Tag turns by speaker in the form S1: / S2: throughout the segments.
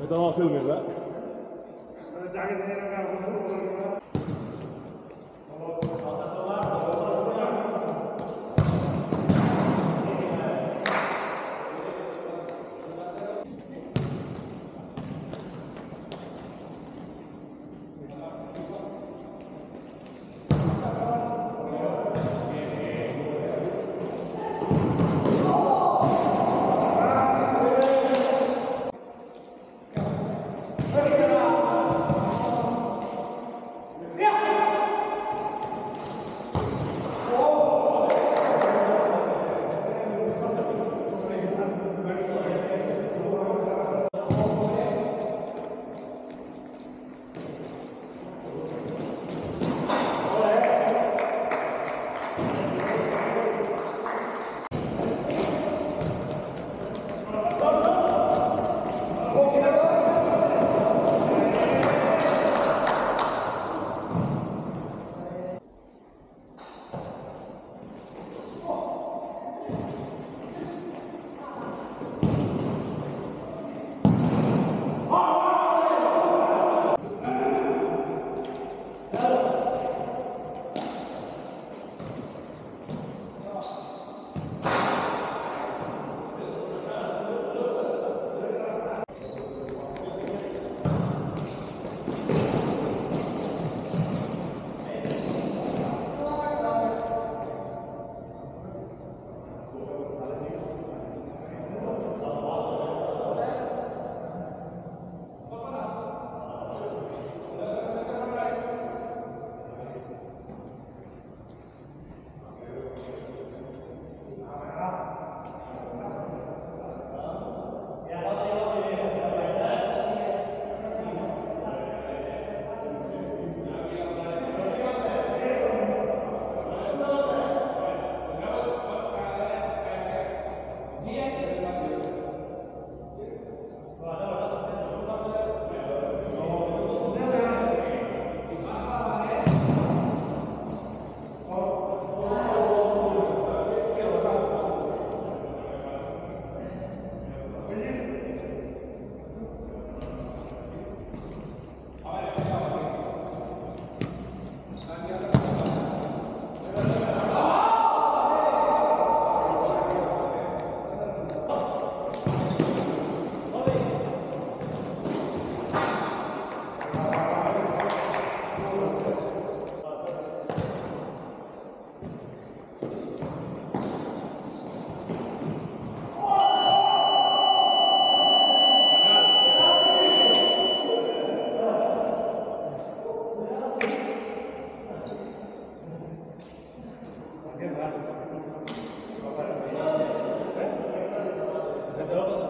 S1: 대단하세요, 내가. 자기 내가 오늘 오늘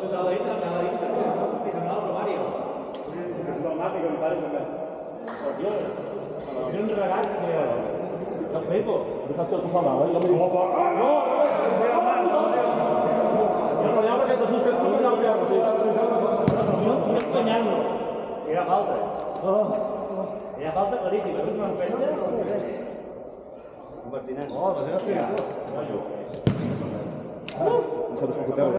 S1: Totalment, amb la Rita, amb l'Alba Mario. Amb el Mario, amb el Mario. Tiene un regat de... de Pepo. No saps què el fa mal, eh? Jo m'hi diu, opa! No, no, no, no, no, no, no, no, no, aquest azul que et. No, no. Era falta. Era falta claríssima. No és una empenta? Martinet. Oh, la teva filla. Vaja. Ah, em